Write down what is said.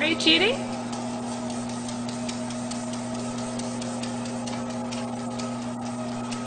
Are you cheating?